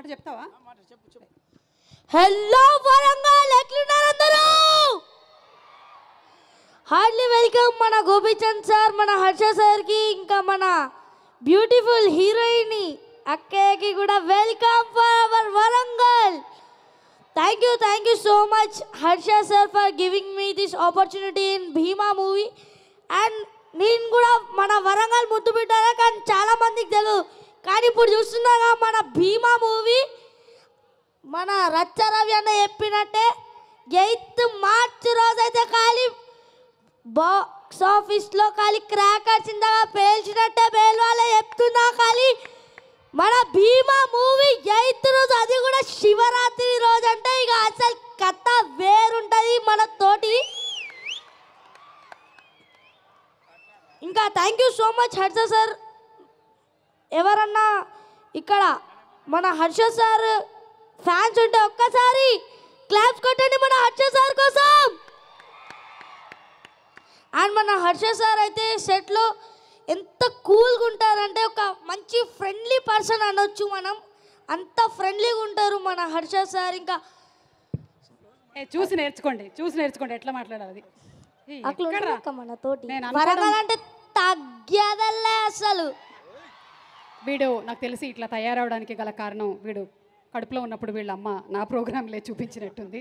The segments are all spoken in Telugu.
మాట చెప్తావా? హలో వరంగల్ ఎట్లున్నారు అందరూ? హార్డ్లీ వెల్కమ్ మన గోపీచంద్ సార్ మన హర్ష సార్కి ఇంకా మన బ్యూటిఫుల్ హీరోయిన్ అక్కయ్యకి కూడా welcome for our Warangal. Thank you thank you so much Harsha sir for giving me this opportunity in Bhimaa movie and నేను కూడా మన వరంగల్ ముద్దు పెట్టారా? కానీ చాలా మందికి తెలియదు కానీ ఇప్పుడు చూస్తున్నాగా మన భీమా మూవీ మన రచ్చరవి అన్న చెప్పినట్టే ఎయిత్ మార్చ్ రోజైతే ఖాళీ బాక్స్ ఆఫీస్లో ఖాళీ క్రాకర్స్ ఇందాక పేల్చినట్టే పేల్వాలే చెప్తున్నా ఖాళీ. మన భీమా మూవీ ఎయిత్ రోజు అది కూడా శివరాత్రి రోజు అంటే ఇక అసలు కథ వేరుంటుంది మన తోటి. ఇంకా thank you so much Harsha sir ఎవరన్నా ఇక్కడ మన హర్ష సార్ ఫ్యాన్స్ ఉంటే ఒక్కసారి క్లాప్స్ కొట్టండి మన హర్ష సార్ కోసం. అండ్ మన హర్ష సార్ అయితే సెట్లో ఎంత కూల్గా ఉంటారంటే ఒక మంచి ఫ్రెండ్లీ పర్సన్ అనొచ్చు మనం. అంత ఫ్రెండ్లీగా ఉంటారు మన హర్ష సార్ ఇంకా. చూసి నేర్చుకోండి చూసి నేర్చుకోండి ఎట్లా మాట్లాడాలి అట్లా? ఉండక మన తోటి. అంటే తగ్గదల్లే అసలు. వీడు నాకు తెలిసి ఇట్లా తయారవడానికి గల కారణం వీడు కడుపులో ఉన్నప్పుడు వీళ్ళ అమ్మ నా ప్రోగ్రాంలే చూపించినట్టుంది.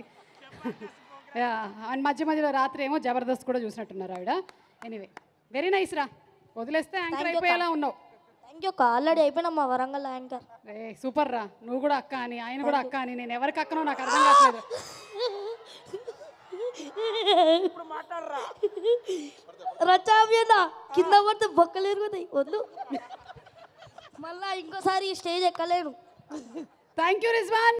యా, అండ్ మధ్య మధ్యలో రాత్రి ఏమో జబర్దస్త్ కూడా చూసినట్టున్నారు ఆవిడ. ఎనీవే వెరీ నైస్ రా. వదిలేస్తే యాంకర్ అయిపోయేలా ఉన్నావు. థ్యాంక్ యూ ఆల్రెడీ అయిపోయినా మా వరంగల్ యాంకర్. ఏ సూపర్ రా. నువ్వు కూడా అక్క అని ఆయన కూడా అక్క అని నేను ఎవరికి అక్కనో నాకు అర్థం కావట్లేదు. రచావ్యన కింద పడితే బొక్కలు ఎరుగుతాయి. వద్దు. మళ్ళా ఇంకోసారి ఈ స్టేజ్ ఎక్కలేను. Thank you Rizwan